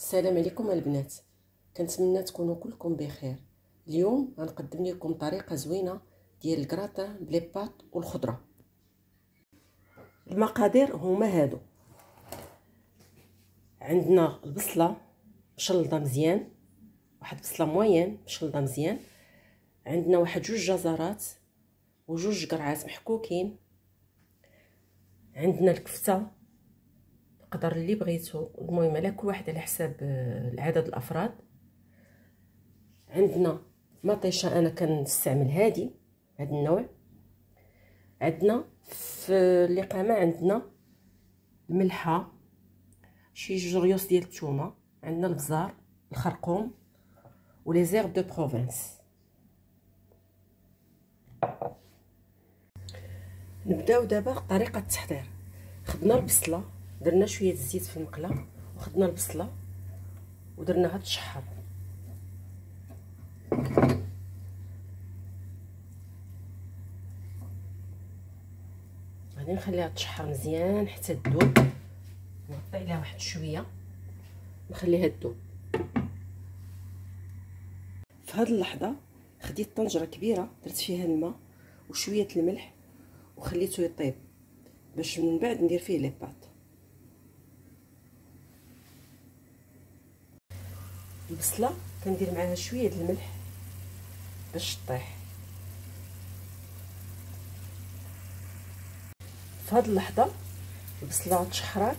السلام عليكم البنات. كنتمنى تكونوا كلكم بخير. اليوم غنقدم لكم طريقة زوينة ديال الكراتان بلي بات والخضرة. المقادير هما هادو. عندنا البصلة مشلضة مزيان واحد بصلة موين مشلضة مزيان. عندنا واحد جوج جزرات وجوج قرعات محكوكين. عندنا الكفتة القدر اللي بغيتو. المهم على كل واحد على حساب العدد الأفراد. عندنا مطيشة أنا كنستعمل هادي هاد النوع. عندنا في الاقامه عندنا الملحة شي جوج ريوس ديال الثومه عندنا البزار الخرقوم و les herbes de Provence نبداو دابا طريقه التحضير. خدنا البصلة. درنا شوية الزيت في المقلة وخدنا البصلة ودرناها تشحر غادي نخليها تشحر مزيان حتى تذوب نغطي عليها واحد شوية نخليها تذوب في هذه اللحظة خديت طنجرة كبيرة درت فيها الماء وشوية الملح وخليته يطيب باش من بعد ندير فيه لي بات البصلة كندير معاها شوية د الملح باش طيح في هذه اللحظة البصلة تشحرات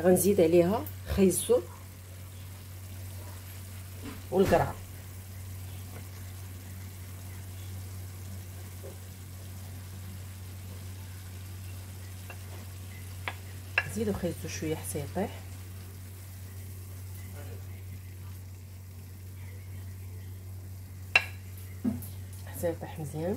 غنزيد عليها خيزو والقرعة. نزيدو خيزو شوية حتى يطيح. حتى يطيح مزيان.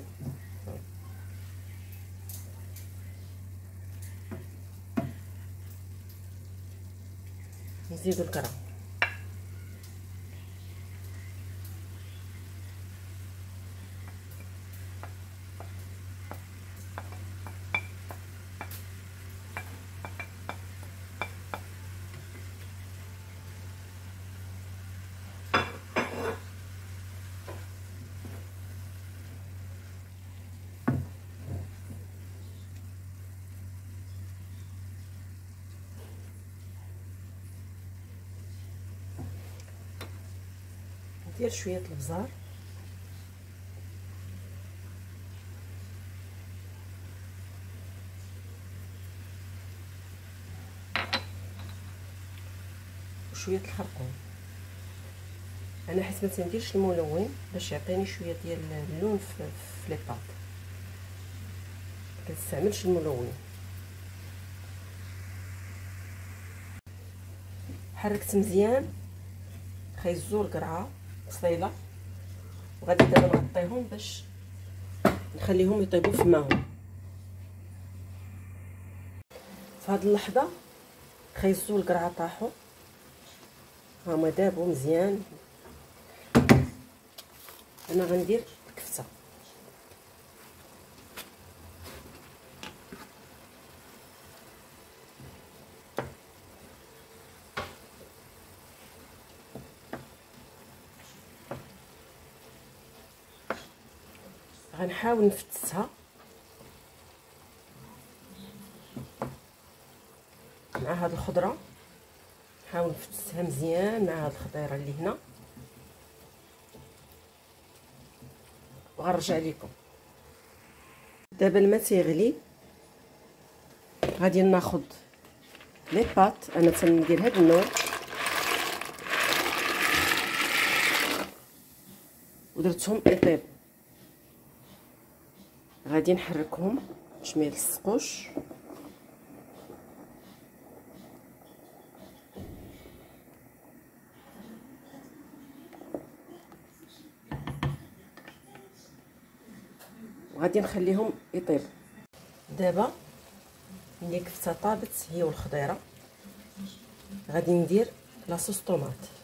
نزيدو الكرا ندير شوية البزار. وشوية الخرقوم أنا حيت ما تنديرش الملون باش يعطيني شوية ديال اللون في, في لي ما كنستعملش الملون. حركت مزيان. خيزو القرعة. بصيله وغادي دابا نغطيهم باش نخليهم يطيبوا في ماهم في هذه اللحظة خيزو القرعة طاحوا هما دابوا مزيان. أنا غندير الكفته غنحاول نفتتها مع هاد الخضرة. نحاول نفتتها مزيان مع هاد الخضيرة اللي هنا. وغنرجع لكم دابا الماء تيغلي. غادي ناخذ لي بات. أنا تندير هاد النوع ودرتهم يطيب غادي نحركهم باش ما يلصقوش وغادي نخليهم يطيبوا. دابا ملي كفته طابت هي والخضيرة غادي ندير لاصوص طوماط.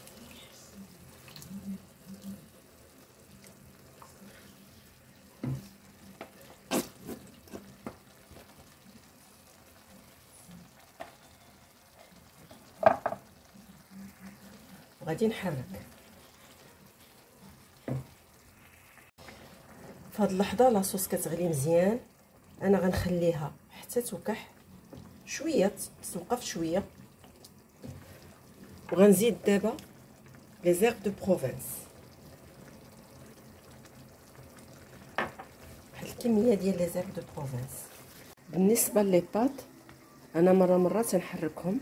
غادي نحرك في هاد اللحظة لاصوص كتغلي مزيان. أنا غنخليها حتى توكح شوية توقف شوية. وغنزيد دابا les herbes de Provence واحد الكمية ديال les herbes de Provence بالنسبة les pâtes أنا مرة مرة تنحركهم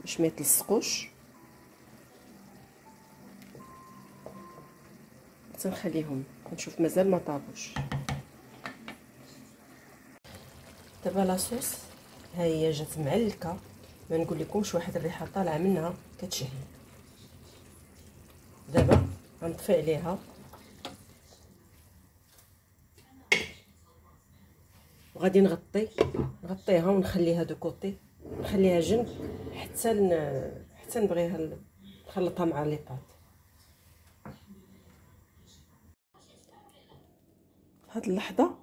باش ما يتلصقوش. تنخليهم نشوف مازال ما طابوش. دابا la sauce ها هي جات معلكه ما نقول لكمش واحد الريحة طالعة منها كتشهي. دابا غنطفي عليها. وغادي نغطي نغطيها ونخليها de côté. نخليها جنب حتى. حتى نبغيها نخلطها مع les pâtes هاد اللحظة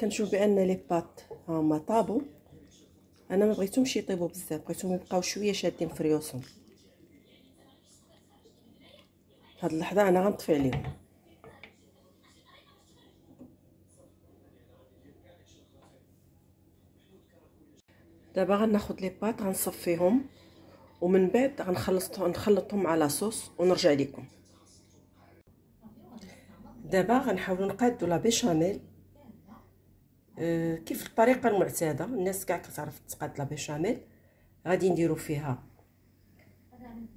كنشوف بأن لي بات هما طابو. أنا ما بغيتهمش يطيبوا بزاف بغيتهم يبقاو شوية شادين في ريوسهم. هاد اللحظة أنا غنطفي عليهم. دابا غناخد لي بات غنصفيهم ومن بعد غنخلطهم نخلطهم مع لاصوص ونرجع لكم دابا غنحاولوا نقادو لا بيشاميل أه كيف الطريقة المعتادة؟ الناس كاع كتعرف تقاد لا بيشاميل غادي نديرو فيها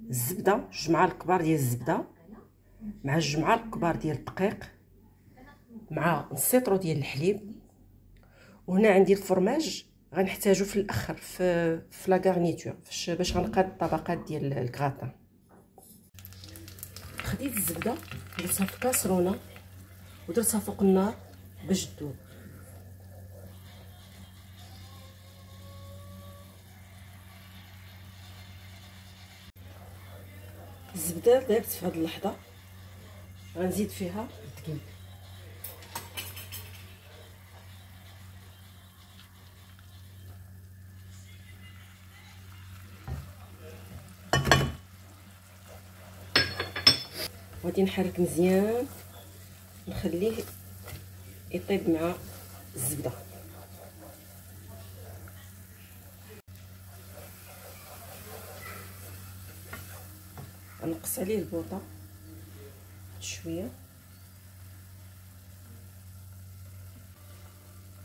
الزبده جوج معالق كبار ديال الزبدة مع جوج معالق كبار ديال الدقيق مع نص ديال الحليب. وهنا عندي الفرماج غنحتاجو في الأخر في في لا غارنيتور باش غنقاد الطبقات ديال الكغاتان خديت الزبدة درتها في كاسرونة. ودرتها فوق النار باش تذوب الزبدة ذابت في هذه اللحظة. غنزيد فيها الدقيق. غادي نحرك مزيان. نخليه يطيب مع الزبدة. نقص عليه البوطة شوية.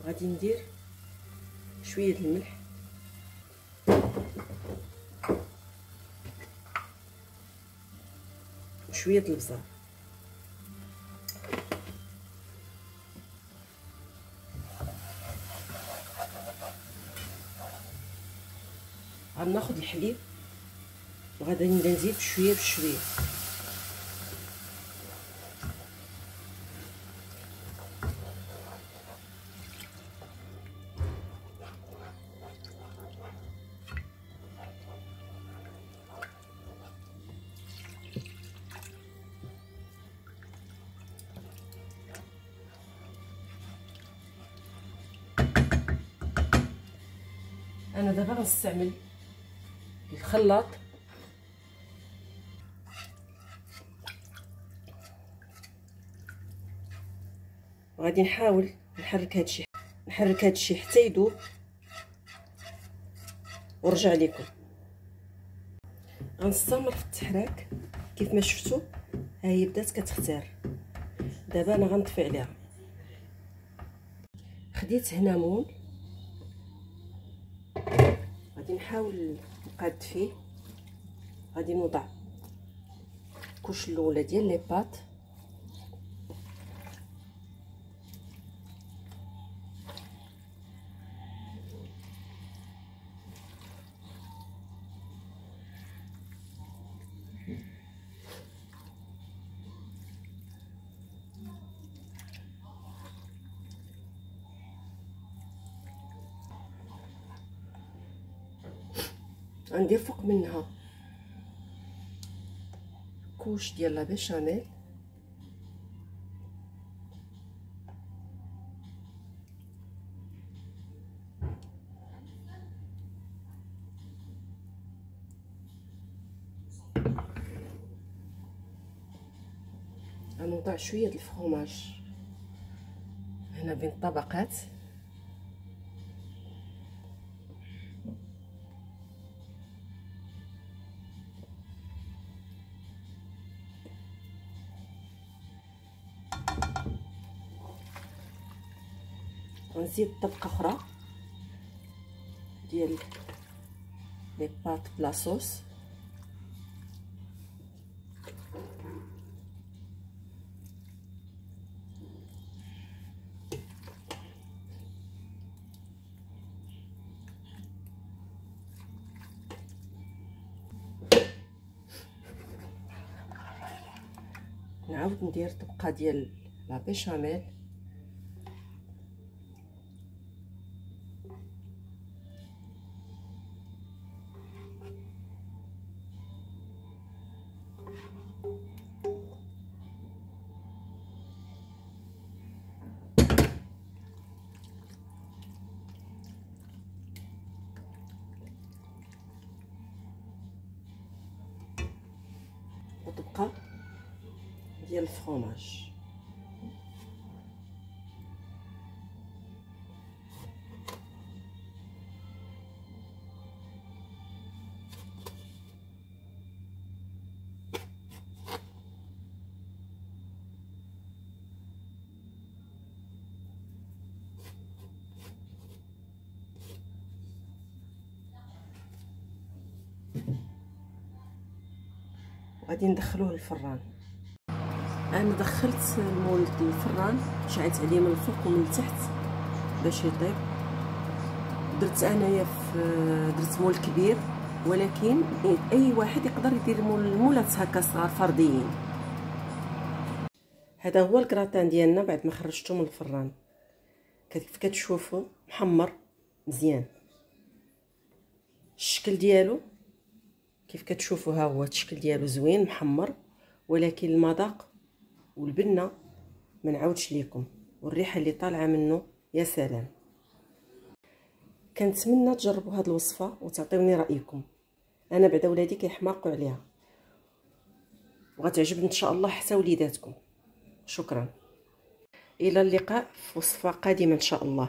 غادي ندير شوية الملح. وشوية البزار غناخد الحليب وغادي نزيد شوية بشوية. أنا دابا غنستعمل الخلاط وغادي نحاول نحرك هادشي نحرك هادشي حتى يذوب ورجع لكم غنستمر في التحراك. كيف ما شفتوا ها هي بدات كتختار. دابا أنا غنطفي عليها. خديت هنا مون غادي نحاول نقاد فيه. غادي نوضع الكوش الأولى ديال لي بات. غندير فوق منها. كوش ديال لا بيشاميل غنوضع شوية د الفرomاج هنا بين الطبقات. ونزيد طبقة أخرى ديال لي بات بلا صوص. نعاود ندير طبقة ديال لا بيشاميل ديال الفرomاج وغادي ندخلوه للفران. أنا دخلت المول الفران شعلت عليه من الفوق ومن التحت باش يطيب. درت أنايا درت مول كبير ولكن أي واحد يقدر يدير مول مولات هكا صغار فرديين. هذا هو الكراتان ديالنا بعد ما خرجته من الفران. كيف كتشوفوا محمر مزيان. الشكل ديالو كيف كتشوفوا ها هو الشكل ديالو زوين محمر ولكن المذاق والبنه ما نعاودش ليكم والريحة اللي طالعة منه يا سلام. كنتمنى تجربوا هذه الوصفة وتعطيوني رأيكم. أنا بعدا ولادي كيحماقوا عليها. وغتعجب إن شاء الله حتى وليداتكم. شكرا. إلى اللقاء في وصفة قادمة إن شاء الله.